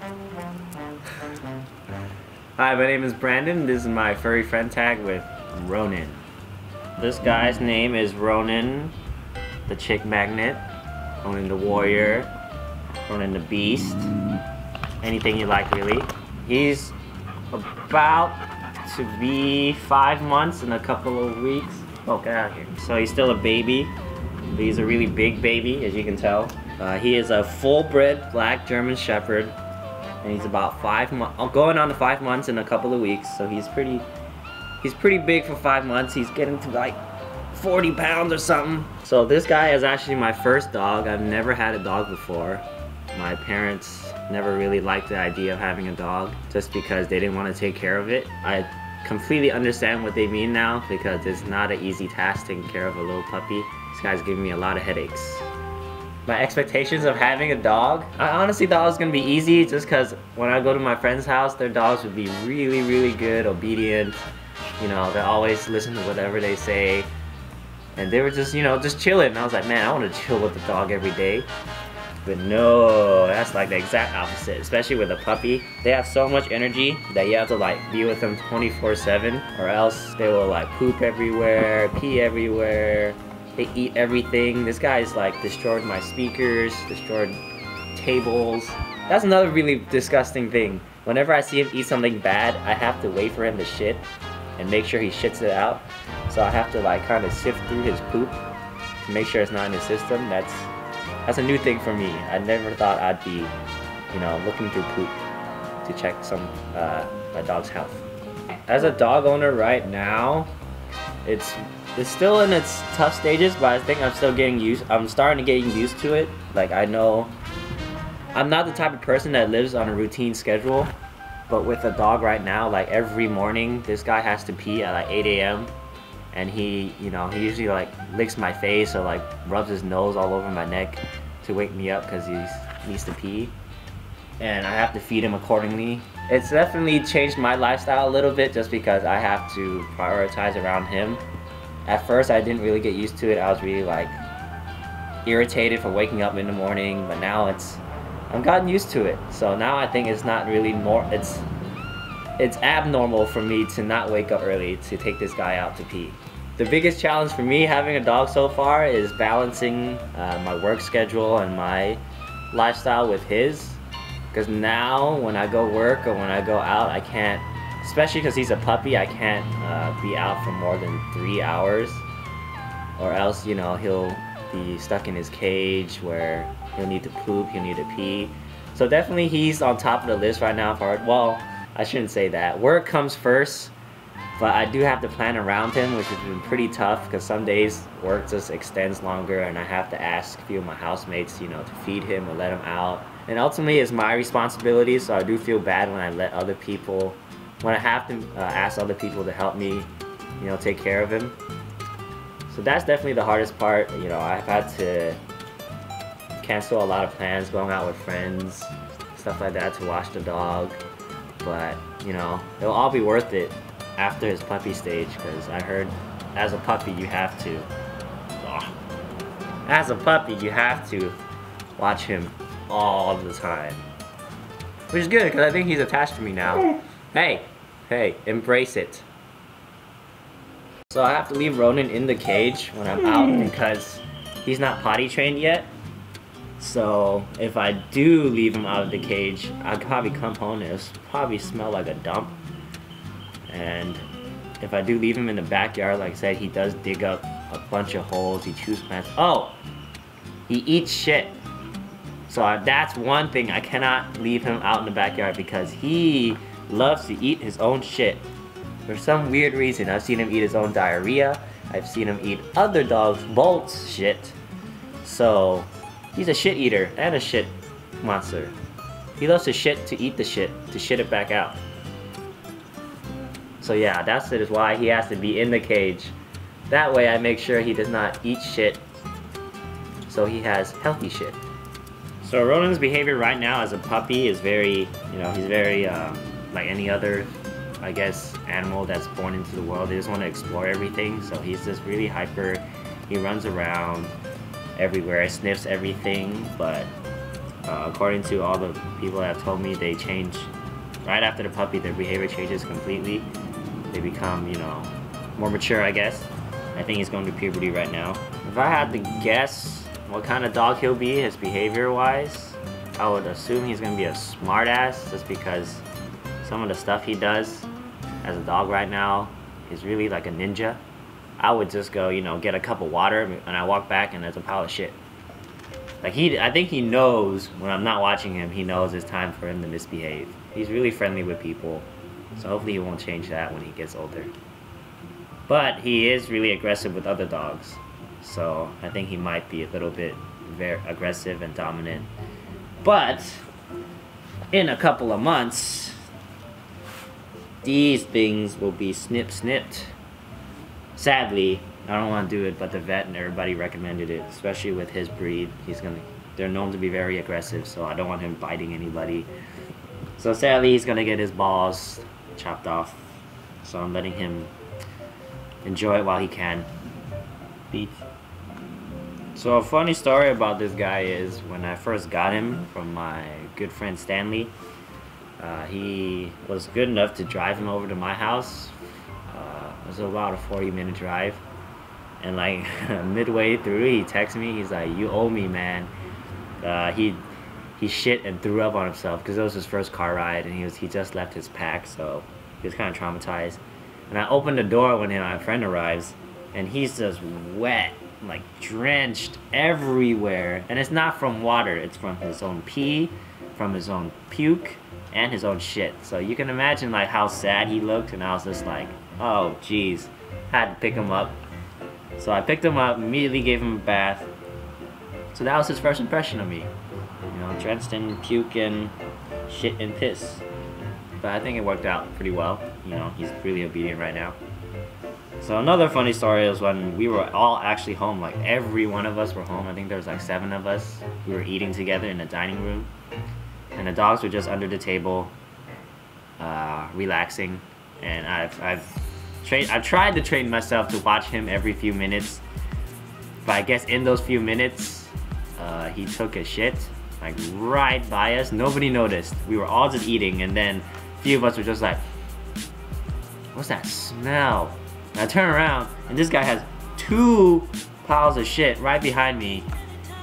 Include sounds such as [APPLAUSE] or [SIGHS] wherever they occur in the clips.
Hi, my name is Brandon. This is my furry friend tag with Ronin. This guy's name is Ronin, the chick magnet, Ronin the warrior, Ronin the beast, anything you like really. He's about to be five months in a couple of weeks. Oh, get out of here. So he's still a baby. He's a really big baby, as you can tell. Uh, he is a full-bred black German Shepherd, and he's about five months, going on to five months in a couple of weeks. So he's pretty, he's pretty big for five months. He's getting to like 40 pounds or something. So this guy is actually my first dog. I've never had a dog before. My parents never really liked the idea of having a dog just because they didn't want to take care of it. I completely understand what they mean now because it's not an easy task taking care of a little puppy. This guy's giving me a lot of headaches. My expectations of having a dog, I honestly thought it was gonna be easy just because when I go to my friend's house, their dogs would be really, really good, obedient. You know, they always listen to whatever they say. And they were just, you know, just chilling. And I was like, man, I want to chill with the dog every day. But no, that's like the exact opposite, especially with a puppy. They have so much energy that you have to like be with them 24-7 or else they will like poop everywhere, pee everywhere, they eat everything. This guy's like destroyed my speakers, destroyed tables. That's another really disgusting thing. Whenever I see him eat something bad, I have to wait for him to shit and make sure he shits it out. So I have to like kind of sift through his poop to make sure it's not in his system. That's that's a new thing for me. I never thought I'd be, you know, looking through poop to check some uh, my dog's health. As a dog owner right now, it's it's still in its tough stages, but I think I'm still getting used. I'm starting to getting used to it. Like I know, I'm not the type of person that lives on a routine schedule. But with a dog right now, like every morning, this guy has to pee at like 8 a.m. And he, you know, he usually like licks my face or like rubs his nose all over my neck to wake me up because he needs to pee. And I have to feed him accordingly. It's definitely changed my lifestyle a little bit just because I have to prioritize around him. At first, I didn't really get used to it. I was really like irritated for waking up in the morning, but now it's I've gotten used to it. So now I think it's not really more it's it's abnormal for me to not wake up early to take this guy out to pee. The biggest challenge for me having a dog so far is balancing uh, my work schedule and my lifestyle with his. Because now when I go work or when I go out, I can't, especially because he's a puppy, I can't uh, be out for more than three hours. Or else, you know, he'll be stuck in his cage where he'll need to poop, he'll need to pee. So definitely he's on top of the list right now for, well, I shouldn't say that. Work comes first, but I do have to plan around him, which has been pretty tough because some days work just extends longer and I have to ask a few of my housemates, you know, to feed him or let him out. And ultimately it's my responsibility, so I do feel bad when I let other people, when I have to uh, ask other people to help me, you know, take care of him. So that's definitely the hardest part. You know, I've had to cancel a lot of plans, going out with friends, stuff like that to watch the dog. But, you know, it'll all be worth it after his puppy stage because I heard as a puppy you have to, as a puppy you have to watch him all the time. Which is good because I think he's attached to me now. Hey, hey, embrace it. So I have to leave Ronin in the cage when I'm out hmm. because he's not potty trained yet. So if I do leave him out of the cage, I'll probably come home and it'll probably smell like a dump. And if I do leave him in the backyard, like I said, he does dig up a bunch of holes, he chews plants. Oh! He eats shit. So uh, that's one thing, I cannot leave him out in the backyard because he loves to eat his own shit. For some weird reason, I've seen him eat his own diarrhea. I've seen him eat other dogs' bolts shit. So, he's a shit eater and a shit monster. He loves to shit to eat the shit, to shit it back out. So yeah, that's it is why he has to be in the cage. That way I make sure he does not eat shit. So he has healthy shit. So Ronin's behavior right now as a puppy is very, you know, he's very um, like any other, I guess, animal that's born into the world. They just want to explore everything. So he's just really hyper. He runs around everywhere, sniffs everything. But Uh, according to all the people that have told me, they change right after the puppy. Their behavior changes completely. They become, you know, more mature, I guess. I think he's going to puberty right now. If I had to guess what kind of dog he'll be, his behavior-wise, I would assume he's going to be a smartass, just because some of the stuff he does as a dog right now is really like a ninja. I would just go, you know, get a cup of water, and I walk back, and there's a pile of shit. Like he, I think he knows when I'm not watching him. He knows it's time for him to misbehave. He's really friendly with people, so hopefully he won't change that when he gets older. But he is really aggressive with other dogs, so I think he might be a little bit very aggressive and dominant. But in a couple of months, these things will be snip snipped. Sadly, I don't want to do it, but the vet and everybody recommended it, especially with his breed. He's gonna, they're known to be very aggressive, so I don't want him biting anybody. So sadly, he's gonna get his balls chopped off. So I'm letting him enjoy it while he can. Beat. So a funny story about this guy is when I first got him from my good friend Stanley, uh, he was good enough to drive him over to my house. Uh, it was about a 40 minute drive. And like [LAUGHS] midway through he texts me. He's like you owe me man. Uh, he he shit and threw up on himself because it was his first car ride and he was he just left his pack so he was kind of traumatized. And I opened the door when my friend arrives and he's just wet like drenched everywhere and it's not from water it's from his own pee from his own puke and his own shit so you can imagine like how sad he looked and I was just like oh jeez had to pick him up so I picked him up, immediately gave him a bath. So that was his first impression of me. You know, drenched in puke and shit and piss. But I think it worked out pretty well. You know, he's really obedient right now. So another funny story is when we were all actually home, like every one of us were home. I think there was like seven of us. We were eating together in the dining room. And the dogs were just under the table, uh, relaxing. And I've, I've train. I've tried to train myself to watch him every few minutes, but I guess in those few minutes, uh, he took a shit like right by us. Nobody noticed. We were all just eating, and then a few of us were just like, "What's that smell?" And I turn around, and this guy has two piles of shit right behind me,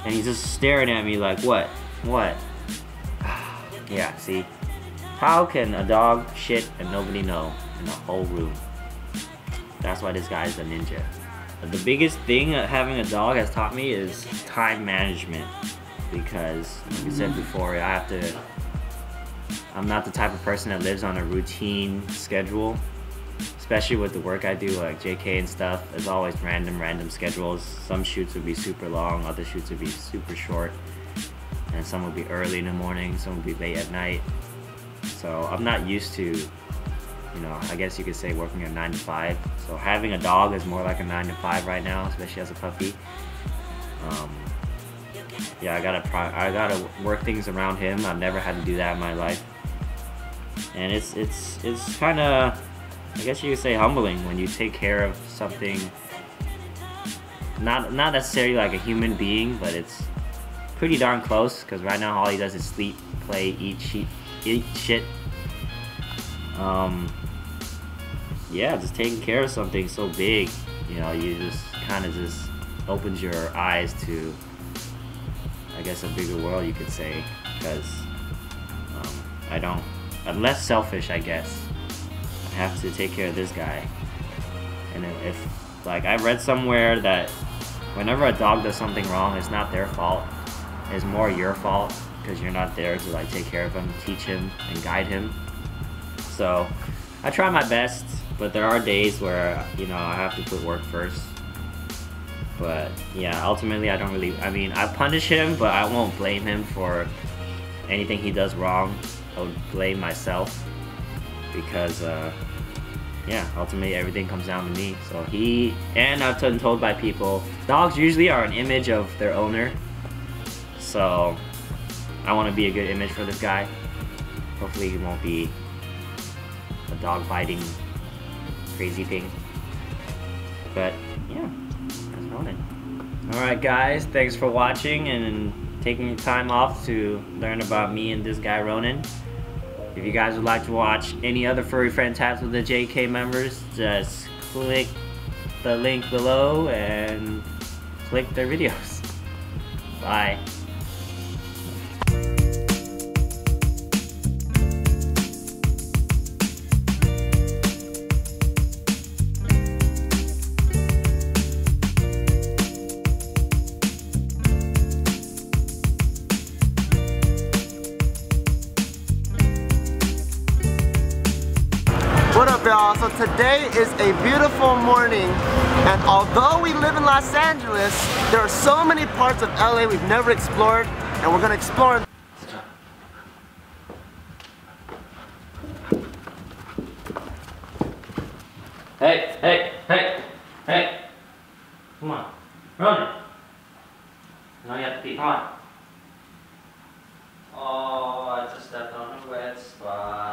and he's just staring at me like, "What? What?" [SIGHS] yeah. See, how can a dog shit and nobody know in the whole room? That's why this guy is a ninja. The biggest thing having a dog has taught me is time management. Because, like I said before, I have to... I'm not the type of person that lives on a routine schedule. Especially with the work I do, like JK and stuff. There's always random, random schedules. Some shoots would be super long, other shoots would be super short. And some would be early in the morning, some would be late at night. So I'm not used to you know, I guess you could say working a 9 to 5. So having a dog is more like a 9 to 5 right now, especially as a puppy. Um, yeah, I gotta I gotta work things around him. I've never had to do that in my life, and it's it's it's kind of I guess you could say humbling when you take care of something. Not not necessarily like a human being, but it's pretty darn close. Because right now all he does is sleep, play, eat, sheet, eat shit. Um, yeah, just taking care of something so big, you know, you just kind of just opens your eyes to, I guess, a bigger world, you could say, because um, I don't, less selfish, I guess. Have to take care of this guy. And if, like, I read somewhere that whenever a dog does something wrong, it's not their fault. It's more your fault because you're not there to, like, take care of him, teach him, and guide him. So, I try my best but there are days where, you know, I have to put work first. But yeah, ultimately I don't really, I mean, I punish him, but I won't blame him for anything he does wrong. I would blame myself because, uh, yeah, ultimately everything comes down to me. So he, and I've been told by people, dogs usually are an image of their owner. So I want to be a good image for this guy. Hopefully he won't be a dog biting crazy thing. But yeah, that's Ronin. Alright guys, thanks for watching and taking time off to learn about me and this guy Ronin. If you guys would like to watch any other Furry Friend Tags with the JK members, just click the link below and click their videos. [LAUGHS] Bye. Today is a beautiful morning and although we live in Los Angeles, there are so many parts of LA we've never explored and we're gonna explore Hey, hey, hey, hey. Come on. Run. Now you have to. Come on. Oh, I just stepped on a wet spot.